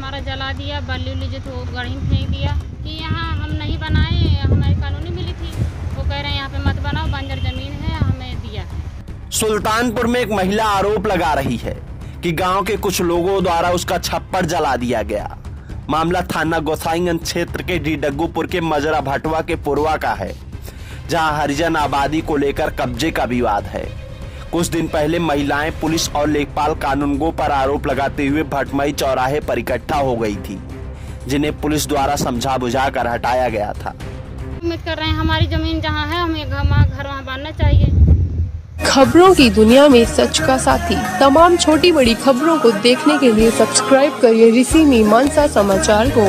हमारा जला दिया, बल्ली उल्ली जो तो गढ़ी में फेंक दिया कि यहाँ हम नहीं बनाए, हमारी कॉलोनी मिली थी। वो कह रहे हैं, यहाँ पे मत बनाओ, बंजर ज़मीन है, हमें दिया सुल्तानपुर में एक महिला आरोप लगा रही है कि गाँव के कुछ लोगों द्वारा उसका छप्पर जला दिया गया। मामला थाना गोसाईगंज क्षेत्र के डीडग्गूपुर के मजरा भटवा के पुरवा का है, जहाँ हरिजन आबादी को लेकर कब्जे का विवाद है। कुछ दिन पहले महिलाएँ पुलिस और लेखपाल कानूनगो पर आरोप लगाते हुए भटमई चौराहे पर इकट्ठा हो गई थी जिन्हें पुलिस द्वारा समझा बुझा कर हटाया गया था। उम्मीद कर रहे हैं हमारी ज़मीन जहाँ है हमें घर घर वहाँ बांधना चाहिए। खबरों की दुनिया में सच का साथी। तमाम छोटी बड़ी खबरों को देखने के लिए सब्सक्राइब करिए ऋषि मीमांसा समाचार को।